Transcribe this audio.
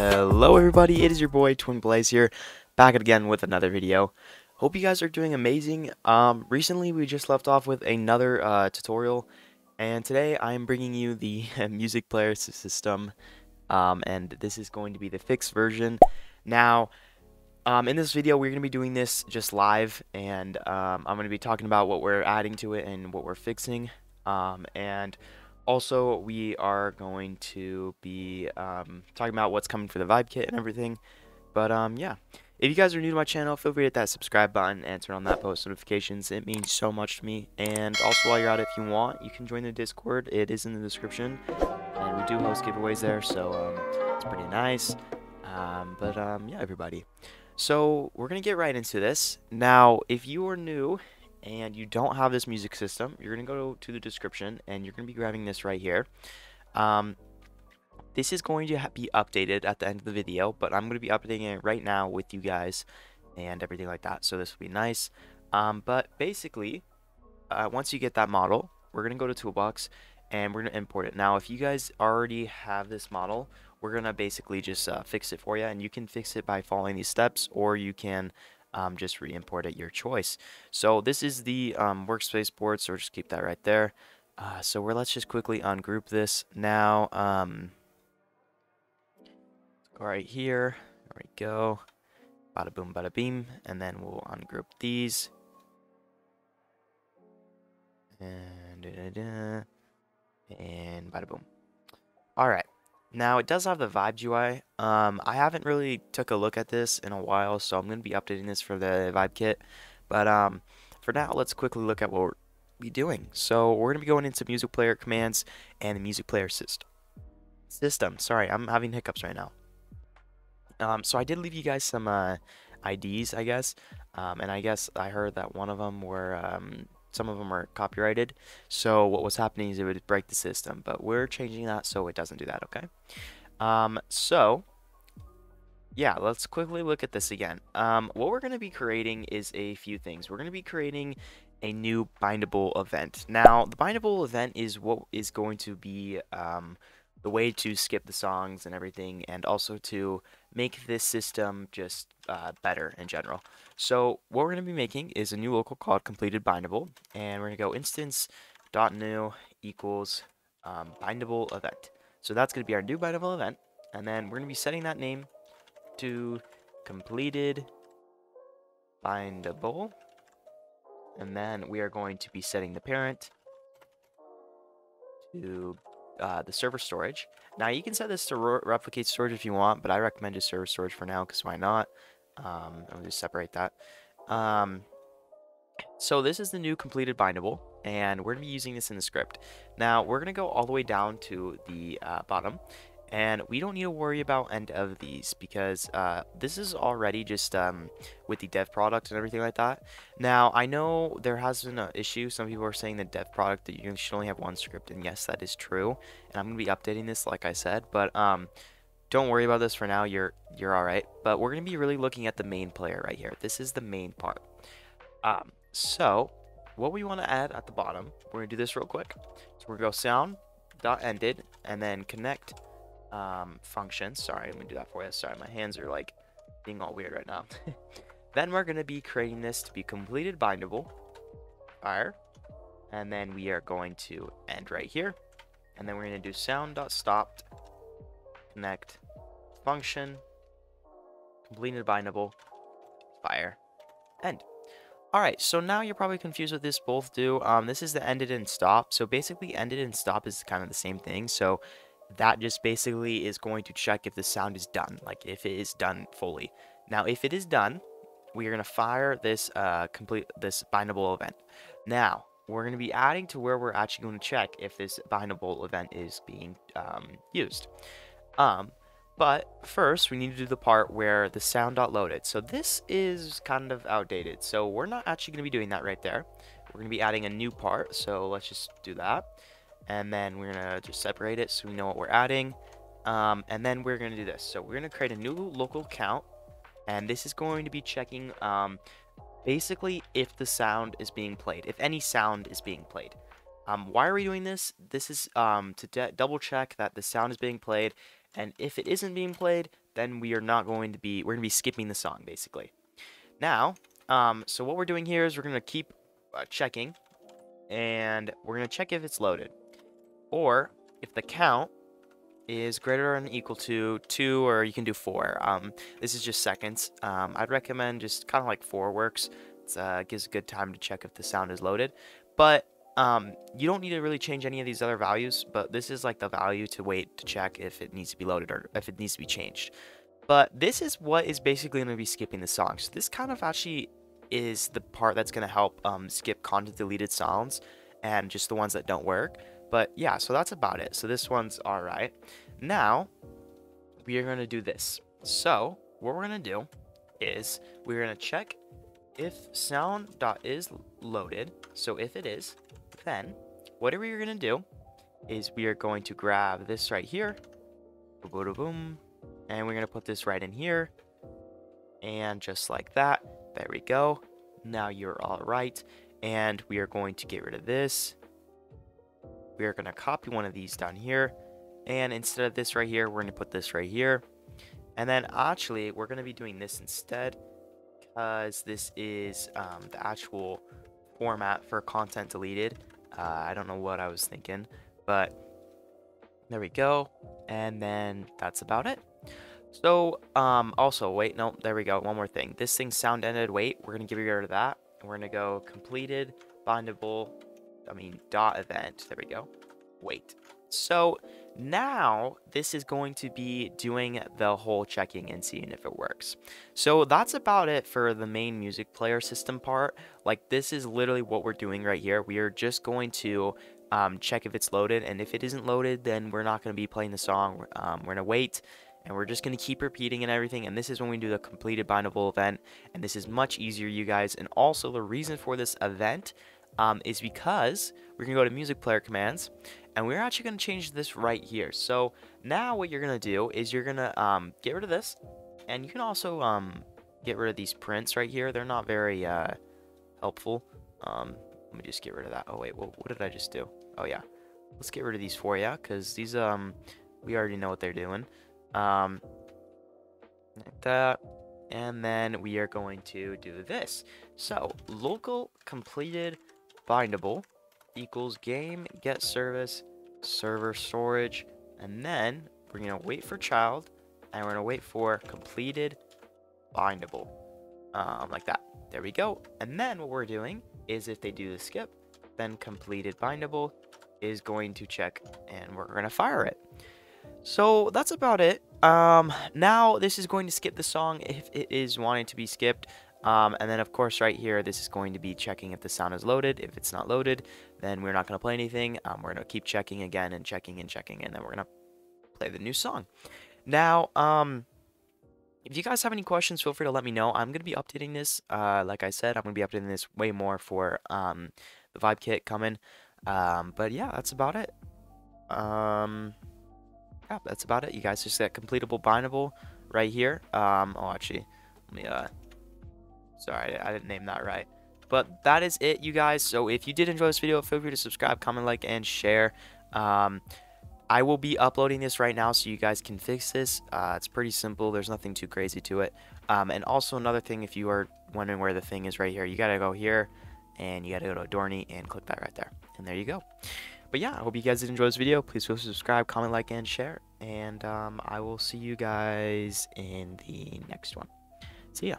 Hello everybody, it is your boy TwinPlayz here, back again with another video. Hope you guys are doing amazing. Um, recently we just left off with another uh, tutorial, and today I am bringing you the music player system, um, and this is going to be the fixed version. Now, um, in this video we're going to be doing this just live, and um, I'm going to be talking about what we're adding to it and what we're fixing, um, and also, we are going to be um, talking about what's coming for the Vibe Kit and everything. But um, yeah, if you guys are new to my channel, feel free to hit that subscribe button and turn on that post notifications. It means so much to me. And also, while you're out, if you want, you can join the Discord. It is in the description. And we do host giveaways there, so um, it's pretty nice. Um, but um, yeah, everybody. So we're going to get right into this. Now, if you are new and you don't have this music system, you're going to go to the description and you're going to be grabbing this right here. Um, this is going to be updated at the end of the video, but I'm going to be updating it right now with you guys and everything like that. So this will be nice. Um, but basically, uh, once you get that model, we're going to go to Toolbox and we're going to import it. Now, if you guys already have this model, we're going to basically just uh, fix it for you. And you can fix it by following these steps or you can um, just re-import at your choice. So this is the um, workspace board, so just keep that right there. Uh, so we're, let's just quickly ungroup this. Now, um, go right here. There we go. Bada boom, bada beam. And then we'll ungroup these. And, da -da -da, and bada boom. All right. Now, it does have the Vibe UI. Um, I haven't really took a look at this in a while, so I'm going to be updating this for the Vibe Kit. But um, for now, let's quickly look at what we're be doing. So we're going to be going into music player commands and the music player system. System. Sorry, I'm having hiccups right now. Um, so I did leave you guys some uh, IDs, I guess. Um, and I guess I heard that one of them were um, some of them are copyrighted. So what was happening is it would break the system, but we're changing that so it doesn't do that, okay? Um, so, yeah, let's quickly look at this again. Um, what we're going to be creating is a few things. We're going to be creating a new bindable event. Now, the bindable event is what is going to be um, the way to skip the songs and everything, and also to make this system just uh, better in general. So what we're going to be making is a new local called completed bindable, and we're going to go instance dot new equals um, bindable event. So that's going to be our new bindable event, and then we're going to be setting that name to completed bindable, and then we are going to be setting the parent to uh, the server storage. Now you can set this to replicate storage if you want, but I recommend just server storage for now because why not? Um, I'll just separate that. Um, so this is the new completed bindable, and we're to be using this in the script. Now we're going to go all the way down to the uh, bottom, and we don't need to worry about end of these because uh, this is already just um, with the dev product and everything like that. Now, I know there has been an issue. Some people are saying the dev product that you should only have one script, and yes, that is true. And I'm going to be updating this, like I said, but um, don't worry about this for now. You're you're all right. But we're going to be really looking at the main player right here. This is the main part. Um, so what we want to add at the bottom, we're going to do this real quick. So we're going to go sound dot ended and then connect um, functions. Sorry, let me do that for you. Sorry, my hands are like being all weird right now. then we're going to be creating this to be completed bindable. Fire. And then we are going to end right here. And then we're going to do sound.stopped connect function completed bindable fire end. Alright, so now you're probably confused what this both do. Um, this is the ended and stop. So basically ended and stop is kind of the same thing. So that just basically is going to check if the sound is done, like if it is done fully. Now, if it is done, we are going to fire this uh, complete this bindable event. Now, we're going to be adding to where we're actually going to check if this bindable event is being um, used. Um, but first, we need to do the part where the sound.loaded. So this is kind of outdated. So we're not actually going to be doing that right there. We're going to be adding a new part. So let's just do that and then we're gonna just separate it so we know what we're adding um, and then we're gonna do this so we're gonna create a new local count and this is going to be checking um, basically if the sound is being played if any sound is being played um, why are we doing this this is um, to double check that the sound is being played And if it isn't being played, then we are not going to be, we're to be skipping the song, basically. Now, um, so what we're doing here is we're to keep uh, checking, and we're to check if it's loaded. Or, if the count is greater than or equal to 2, or you can do 4. Um, this is just seconds. Um, I'd recommend just kind of like 4 works. It uh, gives a good time to check if the sound is loaded. But um, you don't need to really change any of these other values, but this is like the value to wait to check if it needs to be loaded or if it needs to be changed. But this is what is basically going to be skipping the song. So this kind of actually is the part that's going to help um, skip content deleted sounds and just the ones that don't work. But yeah, so that's about it. So this one's all right. Now, we are going to do this. So what we're going to do is we're going to check if sound.is loaded. So if it is, then whatever you're going to do is we are going to grab this right here. Boom, boom, and we're going to put this right in here. And just like that. There we go. Now you're all right. And we are going to get rid of this we are going to copy one of these down here. And instead of this right here, we're going to put this right here. And then actually, we're going to be doing this instead because this is um, the actual format for content deleted. Uh, I don't know what I was thinking, but there we go. And then that's about it. So, um, also, wait, no, there we go. One more thing. This thing sound ended wait. We're going to give you rid of that. And we're going to go completed, bindable, I mean, dot event. There we go. Wait. So now this is going to be doing the whole checking and seeing if it works. So that's about it for the main music player system part. Like this is literally what we're doing right here. We are just going to um, check if it's loaded. And if it isn't loaded, then we're not going to be playing the song. Um, we're going to wait and we're just going to keep repeating and everything and this is when we do the completed bindable event and this is much easier you guys and also the reason for this event um, is because we're going to go to music player commands and we're actually going to change this right here. So now what you're going to do is you're going to um, get rid of this and you can also um, get rid of these prints right here. They're not very uh, helpful. Um, let me just get rid of that. Oh wait, what, what did I just do? Oh yeah, let's get rid of these for you because these um we already know what they're doing. Um, like that. And then we are going to do this. So local completed bindable equals game get service server storage and then we're going to wait for child and we're going to wait for completed bindable um, like that. There we go. And then what we're doing is if they do the skip then completed bindable is going to check and we're going to fire it. So that's about it. Um now this is going to skip the song if it is wanting to be skipped um, and then of course right here, this is going to be checking if the sound is loaded. If it's not loaded, then we're not going to play anything. Um, we're going to keep checking again and checking and checking, and then we're going to play the new song. Now, um, if you guys have any questions, feel free to let me know. I'm going to be updating this. Uh, like I said, I'm going to be updating this way more for um, the Vibe Kit coming. Um, but yeah, that's about it. Um, yeah, that's about it. You guys just get completable bindable right here. Um, oh, actually, let me uh, Sorry, I didn't name that right. But that is it, you guys. So if you did enjoy this video, feel free to subscribe, comment, like, and share. Um, I will be uploading this right now so you guys can fix this. Uh, it's pretty simple. There's nothing too crazy to it. Um, and also another thing, if you are wondering where the thing is right here, you got to go here and you got to go to Adornee and click that right there. And there you go. But yeah, I hope you guys did enjoy this video. Please feel free to subscribe, comment, like, and share. And um, I will see you guys in the next one. See ya.